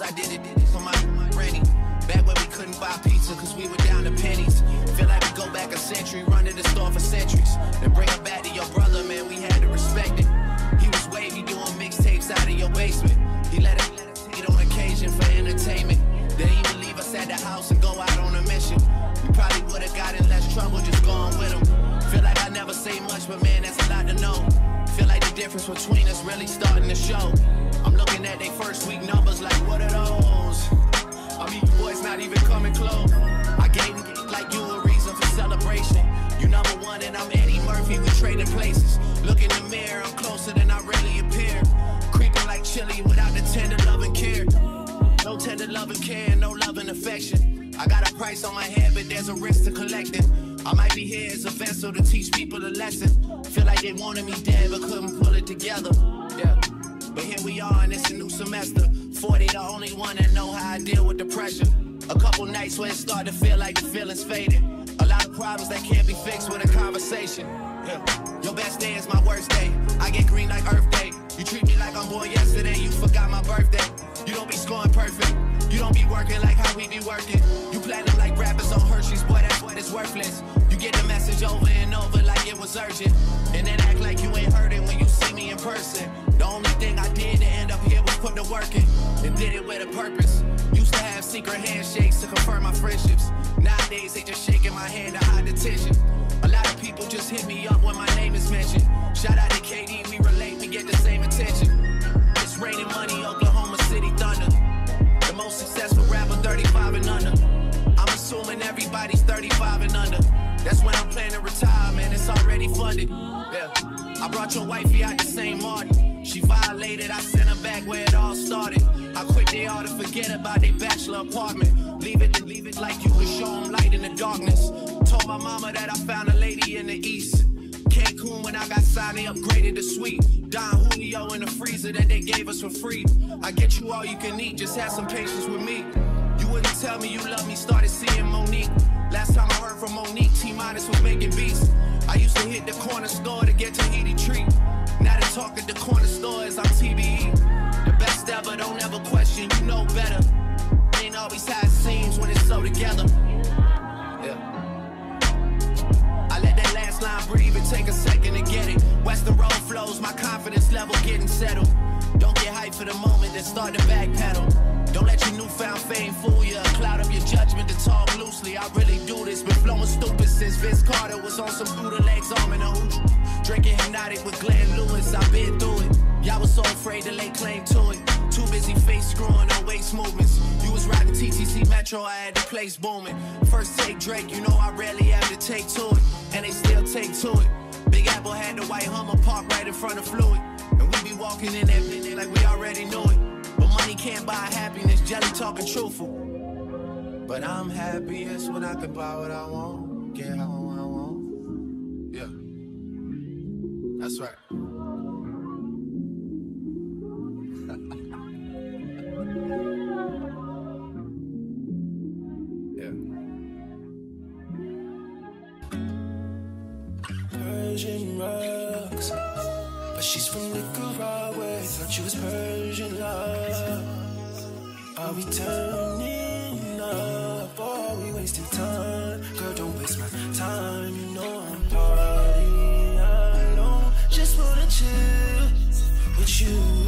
Road I did it, did it for my granny. Back when we couldn't buy pizza cause we were down to pennies. Feel like we go back a century, run to the store for centuries. Then bring it back to your brother, man, we had to respect it. He was wavy doing mixtapes out of your basement. He let it, let it on occasion for entertainment. Then he would leave us at the house and go out on a mission. We probably would've got in less trouble just going with him. Feel like I never say much, but man, that's a lot to know. Feel like the difference between us really starting to show. I'm looking at they first week numbers like, what We trading places. Look in the mirror, I'm closer than I really appear. Creeping like Chilli without the tender love and care. No tender love and care, no love and affection. I got a price on my head, but there's a risk to collecting. I might be here as a vessel to teach people a lesson. Feel like they wanted me dead, but couldn't pull it together. Yeah. But here we are, and it's a new semester. 40, the only one that know how I deal with the pressure. A couple nights where it started to feel like the feeling's faded. Problems that can't be fixed with a conversation. Your best day is my worst day. I get green like Earth Day. You treat me like I'm born yesterday. You forgot my birthday. You don't be scoring perfect. You don't be working like how we be working. You platinum like rappers on Hershey's, boy, that's what it's worthless. You get the message over and over like it was urgent. And then act like you ain't heard it when you see me in person. The only thing put the work in. And did it with a purpose. Used to have secret handshakes to confirm my friendships. Nowadays, they just shaking my hand to hide the tension. A lot of people just hit me up when my name is mentioned. Shout out to KD, we relate, we get the same attention. It's raining money, Oklahoma City Thunder. The most successful rapper, 35 and under. I'm assuming everybody's 35 and under. That's when I'm planning to retire, man. It's already funded. Yeah. I brought your wifey out the same morning. She violated, I sent her back where it all started. How quick they ought to forget about their bachelor apartment. Leave it, leave it like you could show them light in the darkness. Told my mama that I found a lady in the east. Cancun when I got signed, they upgraded the suite. Don Julio in the freezer that they gave us for free. I get you all you can eat, just have some patience with me. You wouldn't tell me you love me, started seeing Monique. Last time I heard from Monique, T Minus was making beats. I used to hit the corner store to get Tahiti treat. Talk at the corner store as I'm TBE. The best ever, don't ever question, you know better. Ain't always how it seems when it's so together. Yeah. I let that last line breathe and take a second to get it. Weston Road flows, my confidence level getting settled. Don't get hyped for the moment, then start to backpedal. Don't let your newfound fame fool you. Cloud up your judgment to talk loosely. I really do this. Been flowing stupid since Vince Carter was on some Buddha legs, arm in a hooch. Drinking Hypnotiq with Glenn afraid to lay claim to it. Too busy face screwing on waist movements. You was riding TTC Metro, I had the place booming. First take Drake, you know I rarely have to take to it. And they still take to it. Big Apple had the white Hummer parked right in front of Fluid. And we be walking in that bitch like we already knew it. But money can't buy happiness, jelly talking truthful. But I'm happiest when I can buy what I want, get how I want. Yeah. That's right. Persian rocks. But she's from Nicaragua. Thought she was Persian love. Are we turning up? Or are we wasting time? Girl, don't waste my time. You know I'm partying alone. Just wanna chill with you.